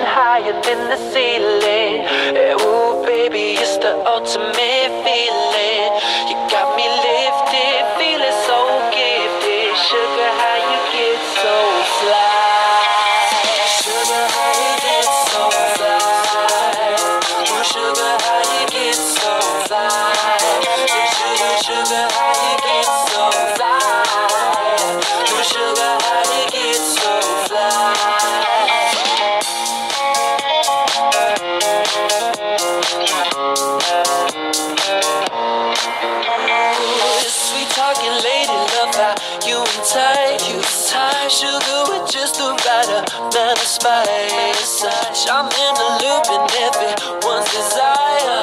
higher than the ceiling. Eh, Ooh, baby, it's the ultimate lady, love how you entice. Sugar with just the right amount of spice. I'm in the loop and everyone's desire.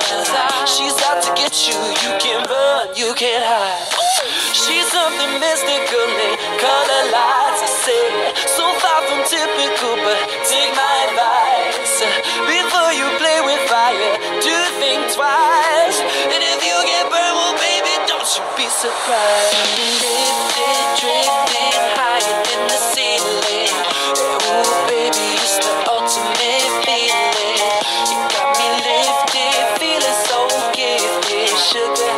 She's out to get you, you can run, you can't hide. She's something mystical, they color lights. I say, so far from typical, but take my advice. Before you play with fire, do think twice. And if you get burned, well, baby, don't you be surprised. Sugar,